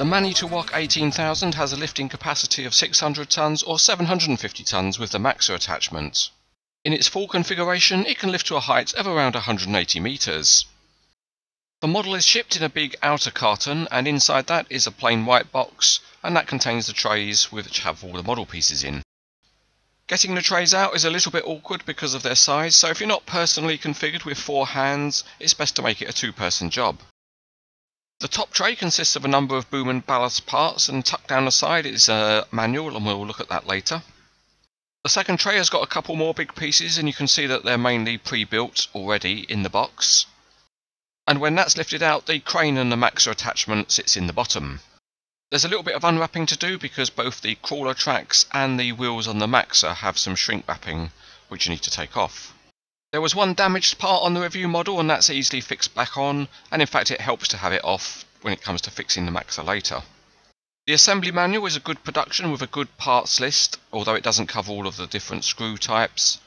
The Manitowoc 18000 has a lifting capacity of 600 tons or 750 tons with the MAX-ER attachment. In its full configuration, it can lift to a height of around 180 meters. The model is shipped in a big outer carton and inside that is a plain white box and that contains the trays which have all the model pieces in. Getting the trays out is a little bit awkward because of their size, so if you're not personally configured with four hands, it's best to make it a two-person job. The top tray consists of a number of boom and ballast parts and tucked down the side is a manual and we'll look at that later. The second tray has got a couple more big pieces and you can see that they're mainly pre-built already in the box. And when that's lifted out, the crane and the MAX-ER attachment sits in the bottom. There's a little bit of unwrapping to do because both the crawler tracks and the wheels on the MAX-ER have some shrink wrapping which you need to take off. There was one damaged part on the review model and that's easily fixed back on and in fact it helps to have it off when it comes to fixing the MAX-ER later. The assembly manual is a good production with a good parts list, although it doesn't cover all of the different screw types.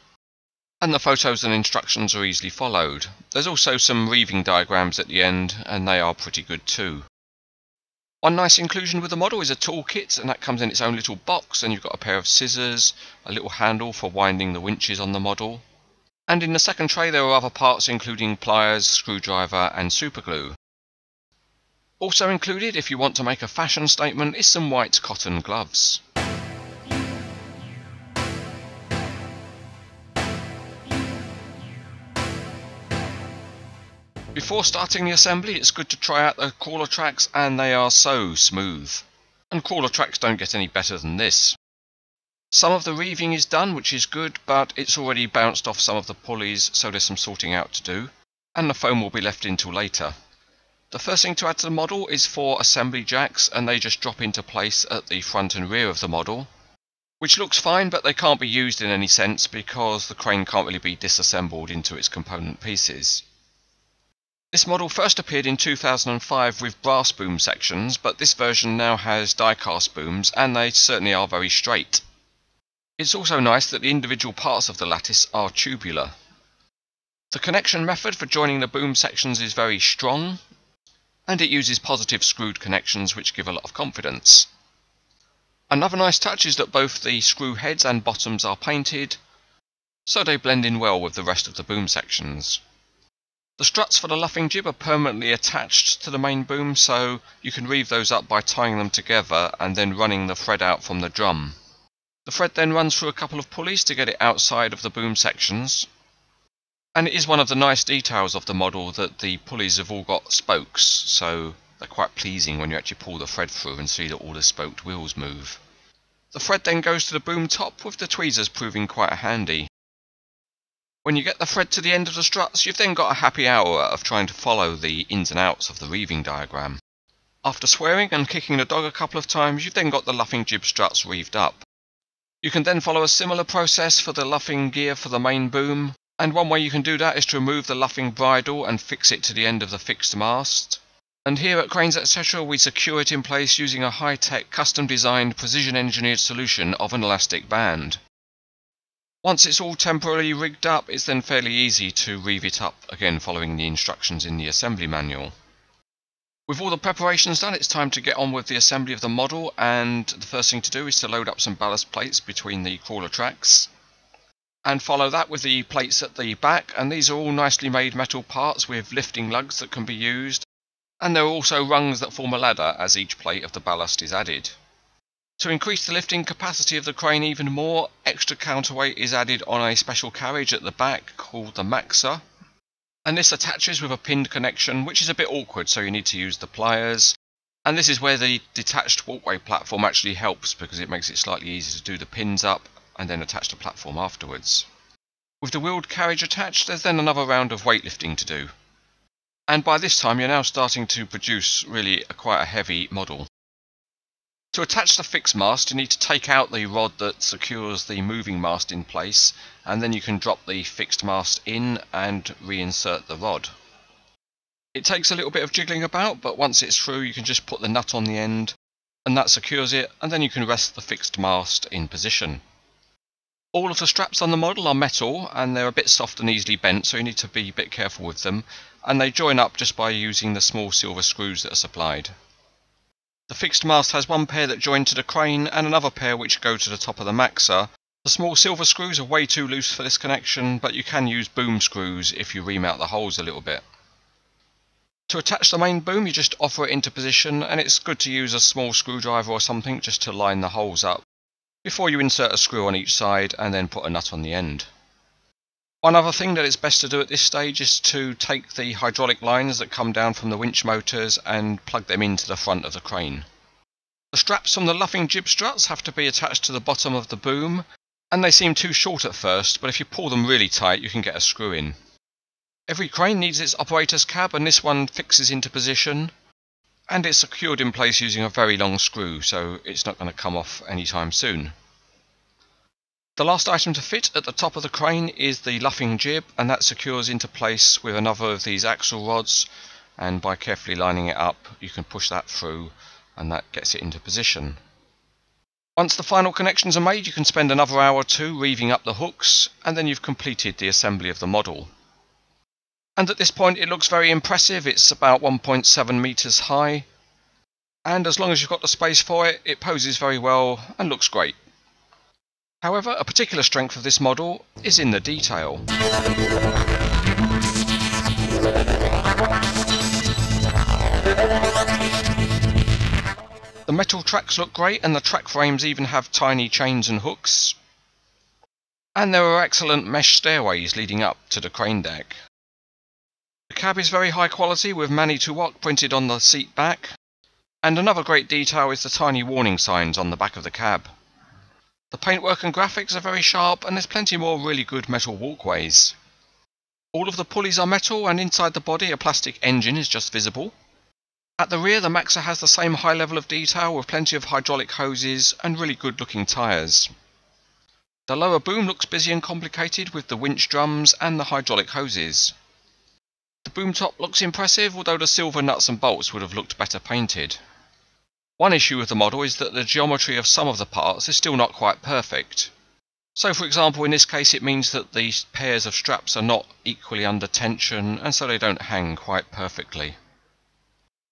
And the photos and instructions are easily followed. There's also some reeving diagrams at the end and they are pretty good too. One nice inclusion with the model is a toolkit and that comes in its own little box and you've got a pair of scissors, a little handle for winding the winches on the model, and in the second tray there are other parts including pliers, screwdriver and superglue. Also included, if you want to make a fashion statement, is some white cotton gloves. Before starting the assembly, it's good to try out the crawler tracks and they are so smooth. And crawler tracks don't get any better than this. Some of the reeving is done, which is good, but it's already bounced off some of the pulleys, so there's some sorting out to do, and the foam will be left until later. The first thing to add to the model is four assembly jacks, and they just drop into place at the front and rear of the model, which looks fine, but they can't be used in any sense because the crane can't really be disassembled into its component pieces. This model first appeared in 2005 with brass boom sections, but this version now has die-cast booms, and they certainly are very straight. It's also nice that the individual parts of the lattice are tubular. The connection method for joining the boom sections is very strong, and it uses positive screwed connections which give a lot of confidence. Another nice touch is that both the screw heads and bottoms are painted, so they blend in well with the rest of the boom sections. The struts for the luffing jib are permanently attached to the main boom, so you can reeve those up by tying them together and then running the thread out from the drum. The thread then runs through a couple of pulleys to get it outside of the boom sections. And it is one of the nice details of the model that the pulleys have all got spokes, so they're quite pleasing when you actually pull the thread through and see that all the spoked wheels move. The thread then goes to the boom top with the tweezers proving quite handy. When you get the thread to the end of the struts, you've then got a happy hour of trying to follow the ins and outs of the reeving diagram. After swearing and kicking the dog a couple of times, you've then got the luffing jib struts reeved up. You can then follow a similar process for the luffing gear for the main boom, and one way you can do that is to remove the luffing bridle and fix it to the end of the fixed mast. And here at Cranes Etc we secure it in place using a high-tech custom designed precision engineered solution of an elastic band. Once it's all temporarily rigged up, it's then fairly easy to reeve it up again following the instructions in the assembly manual. With all the preparations done, it's time to get on with the assembly of the model and the first thing to do is to load up some ballast plates between the crawler tracks and follow that with the plates at the back. And these are all nicely made metal parts with lifting lugs that can be used. And there are also rungs that form a ladder as each plate of the ballast is added. To increase the lifting capacity of the crane even more, extra counterweight is added on a special carriage at the back called the MAX-ER and this attaches with a pinned connection which is a bit awkward so you need to use the pliers and this is where the detached walkway platform actually helps because it makes it slightly easier to do the pins up and then attach the platform afterwards. With the wheeled carriage attached there's then another round of weightlifting to do. And by this time you're now starting to produce really a quite a heavy model. To attach the fixed mast you need to take out the rod that secures the moving mast in place and then you can drop the fixed mast in and reinsert the rod. It takes a little bit of jiggling about but once it's through you can just put the nut on the end and that secures it and then you can rest the fixed mast in position. All of the straps on the model are metal and they're a bit soft and easily bent so you need to be a bit careful with them and they join up just by using the small silver screws that are supplied. The fixed mast has one pair that join to the crane and another pair which go to the top of the MAX-ER. The small silver screws are way too loose for this connection, but you can use boom screws if you remount the holes a little bit. To attach the main boom you just offer it into position and it's good to use a small screwdriver or something just to line the holes up before you insert a screw on each side and then put a nut on the end. One other thing that it's best to do at this stage is to take the hydraulic lines that come down from the winch motors and plug them into the front of the crane. The straps from the luffing jib struts have to be attached to the bottom of the boom and they seem too short at first but if you pull them really tight you can get a screw in. Every crane needs its operator's cab and this one fixes into position and it's secured in place using a very long screw so it's not going to come off anytime soon. The last item to fit at the top of the crane is the luffing jib and that secures into place with another of these axle rods and by carefully lining it up you can push that through and that gets it into position. Once the final connections are made you can spend another hour or two reeving up the hooks and then you've completed the assembly of the model. And at this point it looks very impressive, it's about 1.7 metres high and as long as you've got the space for it, it poses very well and looks great. However, a particular strength of this model is in the detail. The metal tracks look great and the track frames even have tiny chains and hooks. And there are excellent mesh stairways leading up to the crane deck. The cab is very high quality with Manny Manitowoc printed on the seat back. And another great detail is the tiny warning signs on the back of the cab. The paintwork and graphics are very sharp and there's plenty more really good metal walkways. All of the pulleys are metal and inside the body a plastic engine is just visible. At the rear the MAX-ER has the same high level of detail with plenty of hydraulic hoses and really good looking tyres. The lower boom looks busy and complicated with the winch drums and the hydraulic hoses. The boom top looks impressive although the silver nuts and bolts would have looked better painted. One issue with the model is that the geometry of some of the parts is still not quite perfect. So for example in this case it means that these pairs of straps are not equally under tension and so they don't hang quite perfectly.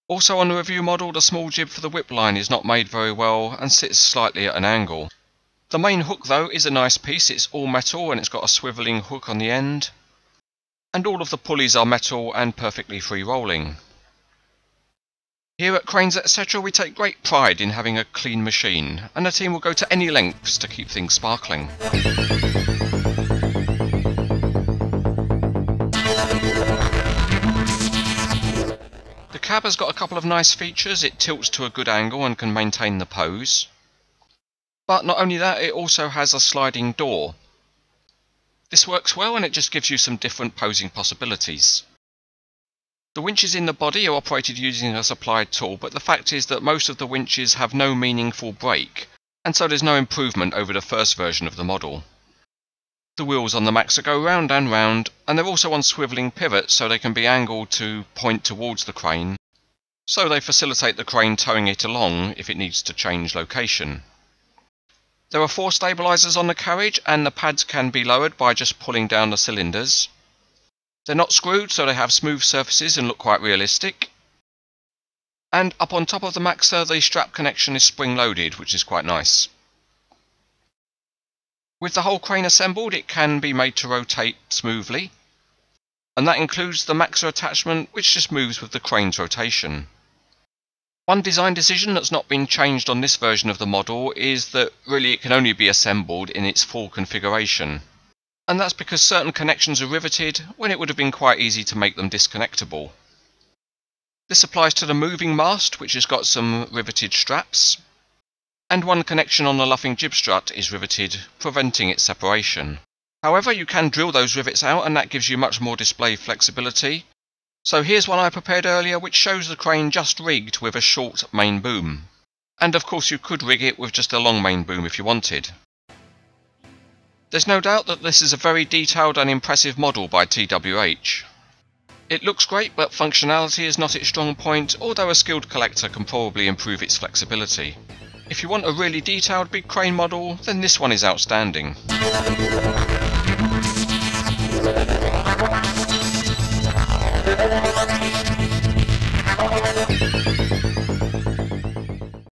Also on the review model the small jib for the whip line is not made very well and sits slightly at an angle. The main hook though is a nice piece, it's all metal and it's got a swivelling hook on the end. And all of the pulleys are metal and perfectly free rolling. Here at Cranes Etc we take great pride in having a clean machine and the team will go to any lengths to keep things sparkling. The cab has got a couple of nice features, it tilts to a good angle and can maintain the pose. But not only that, it also has a sliding door. This works well and it just gives you some different posing possibilities. The winches in the body are operated using a supplied tool, but the fact is that most of the winches have no meaningful brake, and so there's no improvement over the first version of the model. The wheels on the MAX-ER go round and round, and they're also on swivelling pivots so they can be angled to point towards the crane, so they facilitate the crane towing it along if it needs to change location. There are four stabilisers on the carriage and the pads can be lowered by just pulling down the cylinders. They're not screwed, so they have smooth surfaces and look quite realistic. And up on top of the MAX-ER, the strap connection is spring-loaded, which is quite nice. With the whole crane assembled, it can be made to rotate smoothly. And that includes the MAX-ER attachment, which just moves with the crane's rotation. One design decision that's not been changed on this version of the model is that really it can only be assembled in its full configuration and that's because certain connections are riveted when it would have been quite easy to make them disconnectable. This applies to the moving mast, which has got some riveted straps, and one connection on the luffing jib strut is riveted, preventing its separation. However, you can drill those rivets out and that gives you much more display flexibility. So here's one I prepared earlier which shows the crane just rigged with a short main boom. And of course you could rig it with just a long main boom if you wanted. There's no doubt that this is a very detailed and impressive model by TWH. It looks great but functionality is not its strong point, although a skilled collector can probably improve its flexibility. If you want a really detailed big crane model, then this one is outstanding.